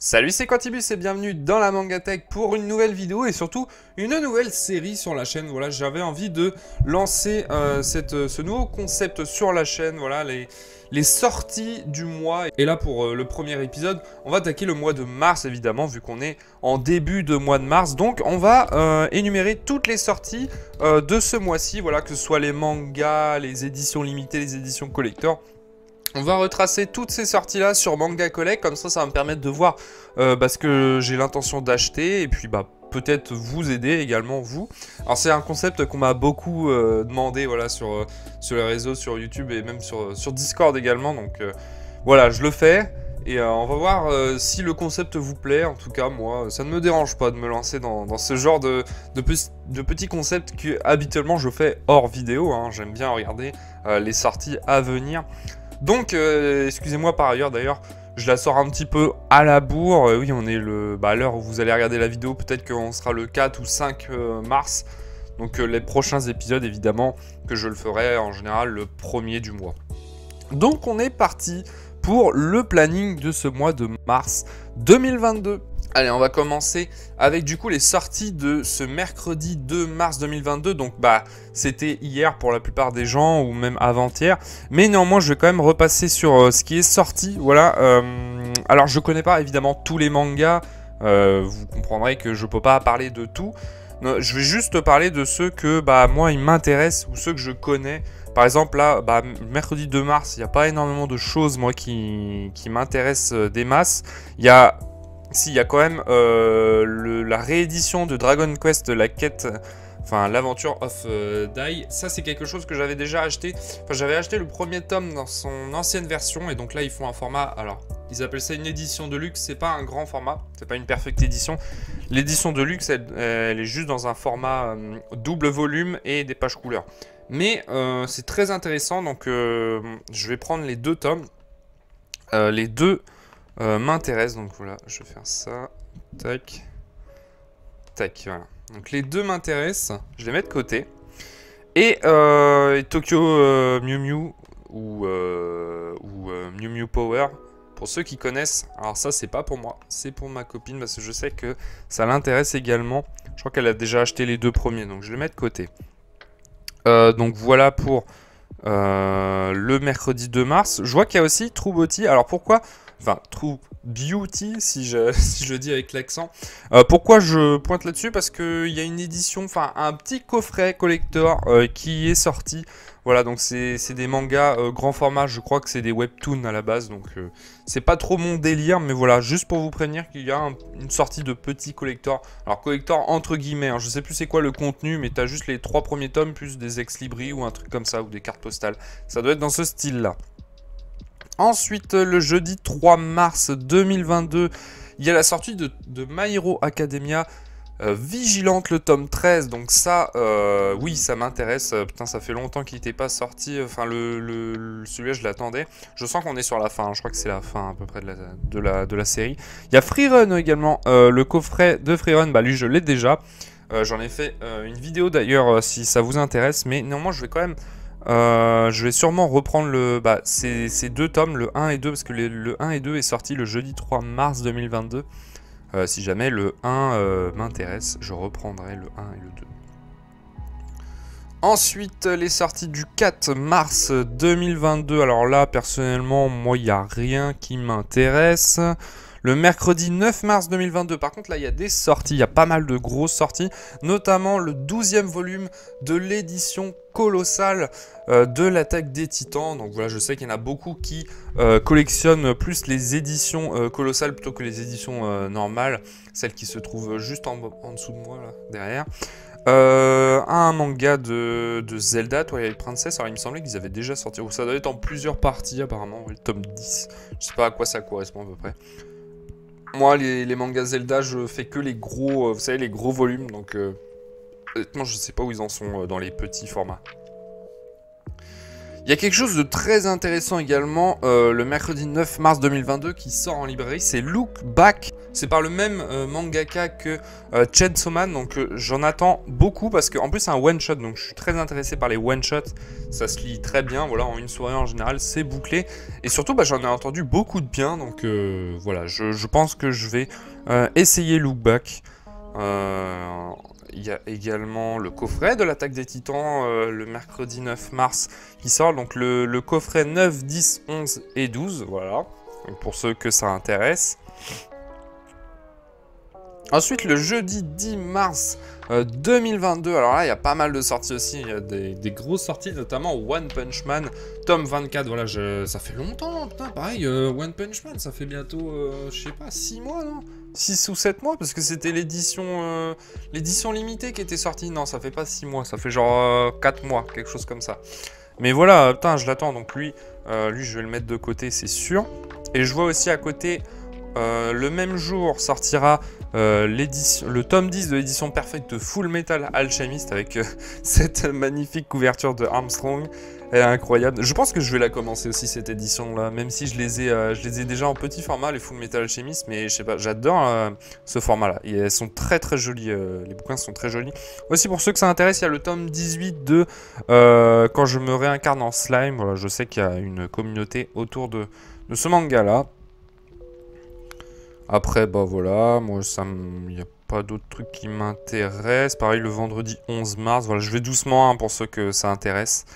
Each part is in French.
Salut c'est Quantibus et bienvenue dans la Mangatech pour une nouvelle vidéo et surtout une nouvelle série sur la chaîne. Voilà, j'avais envie de lancer euh, euh, ce nouveau concept sur la chaîne, voilà, les, les sorties du mois. Et là pour euh, le premier épisode, on va attaquer le mois de mars évidemment vu qu'on est en début de mois de mars. Donc on va énumérer toutes les sorties de ce mois-ci, voilà, que ce soit les mangas, les éditions limitées, les éditions collector on va retracer toutes ces sorties-là sur Manga Collect, comme ça, ça va me permettre de voir euh, bah, ce que j'ai l'intention d'acheter, et puis bah, peut-être vous aider également, vous. Alors c'est un concept qu'on m'a beaucoup euh, demandé voilà, sur, euh, sur les réseaux, sur YouTube, et même sur, Discord également, donc voilà, je le fais. Et on va voir si le concept vous plaît. En tout cas, moi, ça ne me dérange pas de me lancer dans, ce genre de, de, petits concepts que habituellement je fais hors vidéo. Hein. J'aime bien regarder les sorties à venir. Donc, euh, excusez-moi par ailleurs d'ailleurs, je la sors un petit peu à la bourre. Euh, oui, on est le, bah, à l'heure où vous allez regarder la vidéo, peut-être qu'on sera le 4 ou 5 euh, mars. Donc les prochains épisodes, évidemment, que je le ferai en général le premier du mois. Donc on est parti pour le planning de ce mois de mars 2022. Allez, on va commencer avec du coup les sorties de ce mercredi 2 mars 2022. Donc bah c'était hier pour la plupart des gens ou même avant-hier. Mais néanmoins je vais quand même repasser sur euh, ce qui est sorti. Voilà. Euh, alors je connais pas évidemment tous les mangas. Euh, vous comprendrez que je peux pas parler de tout. je vais juste parler de ceux que bah moi ils m'intéressent ou ceux que je connais. Par exemple, là, bah, mercredi 2 mars, il n'y a pas énormément de choses, moi, qui, qui m'intéressent des masses. Il y a si, il y a quand même euh, la réédition de Dragon Quest, la quête, enfin l'aventure of euh, Die. Ça, c'est quelque chose que j'avais déjà acheté. J'avais acheté le premier tome dans son ancienne version, et donc là, ils font un format. Alors, ils appellent ça une édition de luxe. C'est pas un grand format, c'est pas une perfecte édition. L'édition de luxe, elle, est juste dans un format euh, double volume et des pages couleurs. Mais c'est très intéressant, donc je vais prendre les deux tomes. les deux euh, m'intéresse. Donc voilà, je vais faire ça. Tac. Tac, voilà. Donc les deux m'intéressent. Je les mets de côté. Et, euh, Tokyo euh, Mew Mew ou, ou Mew Mew Power, pour ceux qui connaissent, alors ça c'est pas pour moi, c'est pour ma copine parce que je sais que ça l'intéresse également. Je crois qu'elle a déjà acheté les deux premiers, donc je les mets de côté. donc voilà pour le mercredi 2 mars. Je vois qu'il y a aussi Body. Alors pourquoi enfin True Beauty si je, si je dis avec l'accent. Euh, pourquoi je pointe là-dessus? Parce qu'il y a une édition, enfin un petit coffret collector euh, qui est sorti. Voilà, donc c'est des mangas euh, grand format, je crois que c'est des webtoons à la base, donc c'est pas trop mon délire, mais voilà, juste pour vous prévenir qu'il y a une sortie de petit collector. Alors collector entre guillemets, hein, je sais plus c'est quoi le contenu, mais t'as juste les trois premiers tomes plus des ex-libris ou un truc comme ça, ou des cartes postales. Ça doit être dans ce style-là. Ensuite, le jeudi 3 mars 2022, il y a la sortie de, My Hero Academia. Euh, Vigilante le tome 13, donc ça, euh, oui, ça m'intéresse. Euh, putain, ça fait longtemps qu'il n'était pas sorti. Enfin, celui-là, je l'attendais. Je sens qu'on est sur la fin. Je crois que c'est la fin à peu près de la, de la, série. Il y a Freerun également. le coffret de Freerun, bah lui, je l'ai déjà. J'en ai fait une vidéo d'ailleurs si ça vous intéresse. Mais néanmoins, je vais quand même euh, je vais sûrement reprendre le, bah, ces, deux tomes, le 1 et 2, parce que le 1 et 2 est sorti le jeudi 3 mars 2022. Euh, si jamais le 1 euh, m'intéresse, je reprendrai le 1 et le 2. Ensuite, les sorties du 4 mars 2022. Alors là, personnellement, moi, il n'y a rien qui m'intéresse le mercredi 9 mars 2022. Par contre, là, il y a des sorties, il y a pas mal de grosses sorties, notamment le 12e volume de l'édition colossale euh, de l'attaque des titans. Donc voilà, je sais qu'il y en a beaucoup qui euh, collectionnent plus les éditions euh, colossales plutôt que les éditions normales, celles qui se trouvent juste en, dessous de moi, là, derrière. un manga de, Zelda, Twilight Princess. Alors il me semblait qu'ils avaient déjà sorti. ça doit être en plusieurs parties apparemment. le tome 10. Je sais pas à quoi ça correspond à peu près. Moi, les, mangas Zelda, je fais que les gros, euh, vous les gros volumes. Donc, euh, honnêtement, je sais pas où ils en sont euh, dans les petits formats. Il y a quelque chose de très intéressant également, le mercredi 9 mars 2022 qui sort en librairie, c'est Look Back c'est par le même mangaka que Chainsaw Man, donc j'en attends beaucoup parce qu'en plus c'est un one shot, donc je suis très intéressé par les one shots. Ça se lit très bien, voilà, en une soirée en général, c'est bouclé. Et surtout, bah, j'en ai entendu beaucoup de bien, donc voilà, je, pense que je vais essayer Look Back. Il y a également le coffret de l'attaque des titans euh, le mercredi 9 mars qui sort. Donc le, coffret 9, 10, 11 et 12. Voilà. pour ceux que ça intéresse. Ensuite, le jeudi 10 mars 2022. Euh, Alors là, il y a pas mal de sorties aussi. Il y a des, grosses sorties, notamment One Punch Man, tome 24. Voilà, ça fait longtemps. Putain, pareil, euh, One Punch Man, ça fait bientôt, je sais pas, 6 mois, non? 6 ou 7 mois parce que c'était l'édition euh, l'édition limitée qui était sortie. Non, ça fait pas 6 mois, ça fait genre 4 euh, mois, quelque chose comme ça. Mais voilà, putain, je l'attends. Donc lui, euh, lui, je vais le mettre de côté, c'est sûr. Et je vois aussi à côté, le même jour sortira le tome 10 de l'édition perfecte Full Metal Alchemist avec cette magnifique couverture de Armstrong. Elle est incroyable. Je pense que je vais la commencer aussi cette édition là, même si je les ai, euh, je les ai déjà en petit format, les Full Metal Alchemist, mais je sais pas, j'adore euh, ce format là. Et elles sont très très jolies, euh, les bouquins sont très jolis. Aussi pour ceux que ça intéresse, il y a le tome 18 de Quand je me réincarne en slime. Voilà, je sais qu'il y a une communauté autour de ce manga là. Après, bah voilà, moi ça il n'y a pas d'autres trucs qui m'intéressent. Pareil, le vendredi 11 mars, voilà, je vais doucement hein, pour ceux que ça intéresse.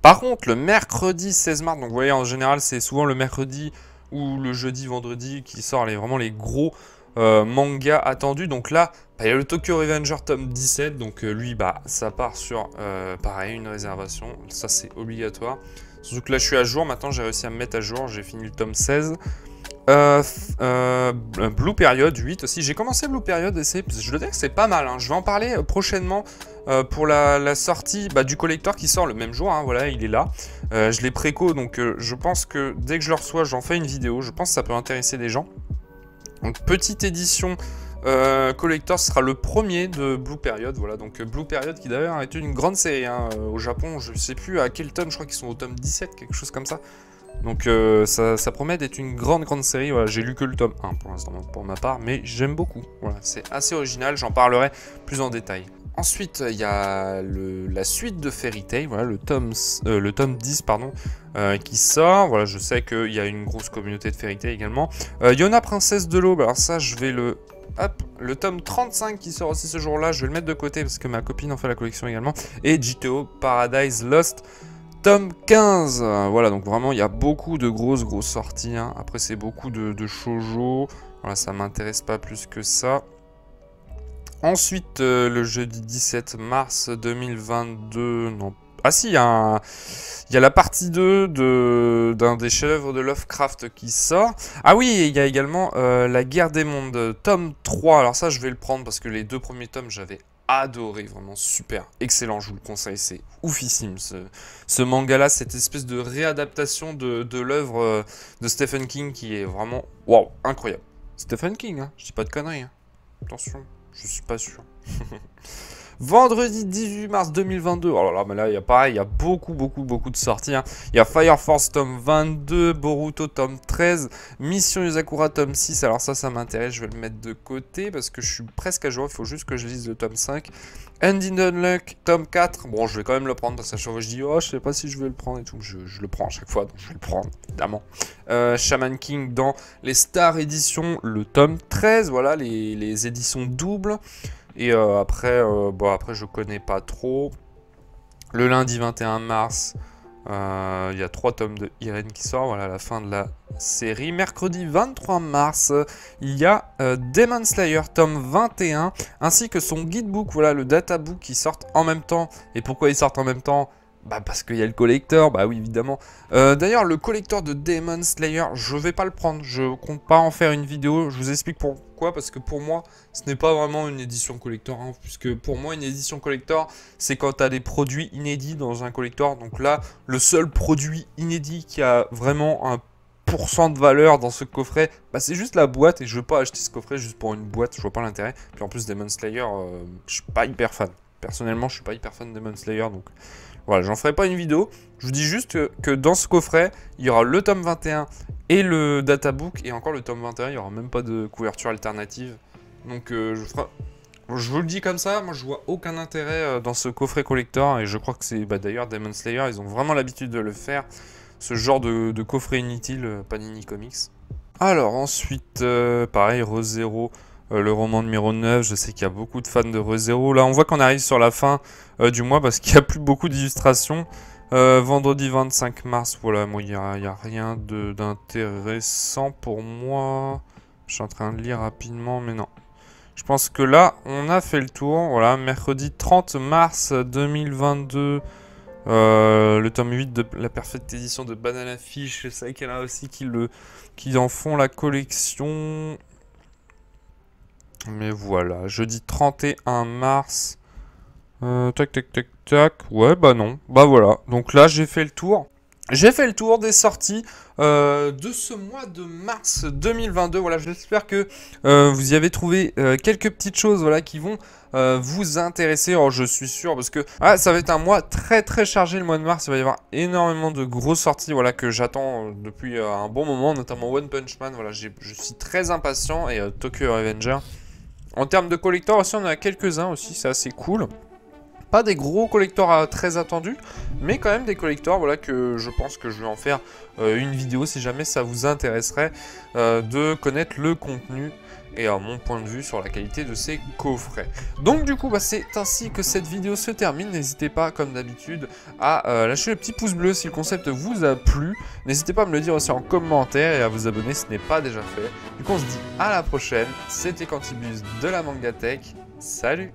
Par contre, le mercredi 16 mars, donc vous voyez, en général, c'est souvent le mercredi ou le jeudi, vendredi qui sort les, vraiment les gros euh, mangas attendus. Donc là, bah, il y a le Tokyo Revenger tome 17. Donc euh, lui, bah, ça part sur, euh, pareil, une réservation. Ça, c'est obligatoire. Surtout que là, je suis à jour. Maintenant, j'ai réussi à me mettre à jour. J'ai fini le tome 16. Euh, euh, Blue Period 8 aussi. J'ai commencé Blue Period et je le dis que c'est pas mal. Hein. Je vais en parler euh, prochainement pour la, sortie bah, du collector qui sort le même jour. Hein. Voilà, il est là. je l'ai préco, donc je pense que dès que je le reçois, j'en fais une vidéo. Je pense que ça peut intéresser des gens. Donc petite édition collector sera le premier de Blue Period. Voilà, donc Blue Period qui d'ailleurs est une grande série hein, au Japon. Je sais plus à quel tome, je crois qu'ils sont au tome 17, quelque chose comme ça. Donc euh, ça, promet d'être une grande grande série. Voilà, j'ai lu que le tome 1 pour l'instant pour ma part, mais j'aime beaucoup. Voilà, c'est assez original, j'en parlerai plus en détail. Ensuite, il y a la suite de Fairy Tail, voilà, le, tome, euh, le tome 10 pardon, euh, qui sort. Voilà, je sais qu'il y a une grosse communauté de Fairy Tail également. Yona Princesse de l'Aube, alors ça je vais le... Le tome 35 qui sort aussi ce jour-là, je vais le mettre de côté parce que ma copine en fait la collection également. Et GTO Paradise Lost tome 15. Voilà, donc vraiment, il y a beaucoup de grosses, grosses sorties. Hein. Après, c'est beaucoup de, de shoujo. Voilà, ça m'intéresse pas plus que ça. Ensuite, euh, le jeudi 17 mars 2022, non. Ah si, il y, a la partie 2 d'un des chefs-d'œuvre de Lovecraft qui sort. Ah oui, il y a également euh, La guerre des mondes, tome 3. Alors ça, je vais le prendre parce que les deux premiers tomes, j'avais adoré, vraiment super, excellent, je vous le conseille, c'est oufissime ce, manga-là, cette espèce de réadaptation de, de l'œuvre euh, de Stephen King qui est vraiment, waouh, incroyable. Stephen King, hein, je dis pas de conneries, hein. attention, je suis pas sûr. Vendredi 18 mars 2022. Alors là, mais là, il y a pareil, il y a beaucoup, beaucoup, beaucoup de sorties. Hein. Il y a Fire Force tome 22, Boruto tome 13, Mission Yuzakura tome 6. Alors ça, ça m'intéresse, je vais le mettre de côté parce que je suis presque à jour. Il faut juste que je lise le tome 5. Ending Unluck tome 4. Bon, je vais quand même le prendre parce que je dis, oh, je sais pas si je vais le prendre et tout. Je, le prends à chaque fois, donc je vais le prendre, évidemment. Euh, Shaman King dans les Star Editions, le tome 13. Voilà, les éditions doubles. Et euh, après, euh, bon, après, je connais pas trop. Le lundi 21 mars, euh, il y a trois tomes de Irene qui sortent, voilà la fin de la série. Mercredi 23 mars, il y a Demon Slayer tome 21, ainsi que son guidebook, voilà le databook qui sortent en même temps. Et pourquoi ils sortent en même temps? Bah parce qu'il y a le collector, bah oui évidemment. D'ailleurs le collector de Demon Slayer, je vais pas le prendre, je compte pas en faire une vidéo, je vous explique pour, parce que pour moi, ce n'est pas vraiment une édition collector. Hein, puisque pour moi, une édition collector, c'est quand tu as des produits inédits dans un collector. Donc là, le seul produit inédit qui a vraiment un de valeur dans ce coffret, bah c'est juste la boîte. Et je veux pas acheter ce coffret juste pour une boîte, je vois pas l'intérêt. Puis en plus, Demon Slayer, euh, je suis pas hyper fan. Personnellement, je suis pas hyper fan de Demon Slayer, donc voilà, j'en ferai pas une vidéo. Je vous dis juste que, dans ce coffret, il y aura le tome 21 et le databook, et encore le tome 21, il y aura même pas de couverture alternative. Donc euh, je. Je vous le dis comme ça, moi je vois aucun intérêt euh, dans ce coffret collector et je crois que c'est bah, d'ailleurs Demon Slayer, ils ont vraiment l'habitude de le faire, ce genre de, coffret inutile euh, Panini Comics. Alors ensuite, pareil, ReZero, le roman numéro 9, je sais qu'il y a beaucoup de fans de ReZero. Là on voit qu'on arrive sur la fin du mois parce qu'il n'y a plus beaucoup d'illustrations. vendredi 25 mars, voilà, il n'y a, rien d'intéressant pour moi. Je suis en train de lire rapidement, mais non. Je pense que là, on a fait le tour. Voilà, mercredi 30 mars 2022. Euh, le tome 8 de la parfaite édition de Banana Fish. Je sais qu'il y en a aussi qui, le, qui en font la collection. Mais voilà, jeudi 31 mars. Euh, tac, tac, tac, tac. Ouais, bah non. Bah voilà. Donc là, j'ai fait le tour. J'ai fait le tour des sorties euh, de ce mois de mars 2022. Voilà, j'espère que euh, vous y avez trouvé quelques petites choses voilà, qui vont vous intéresser. Alors, je suis sûr parce que ah, ça va être un mois très très chargé le mois de mars. Il va y avoir énormément de grosses sorties voilà, que j'attends depuis un bon moment, notamment One Punch Man. Voilà, je suis très impatient et Tokyo Revenger. En termes de collector aussi, on a quelques-uns aussi, c'est assez cool. Pas des gros collecteurs très attendus, mais quand même des collecteurs voilà, que je pense que je vais en faire euh, une vidéo si jamais ça vous intéresserait euh, de connaître le contenu et mon point de vue sur la qualité de ces coffrets. Donc du coup, bah, c'est ainsi que cette vidéo se termine. N'hésitez pas, comme d'habitude, à lâcher le petit pouce bleu si le concept vous a plu. N'hésitez pas à me le dire aussi en commentaire et à vous abonner si ce n'est pas déjà fait. Du coup, on se dit à la prochaine. C'était Cantibus de la Mangatech. Salut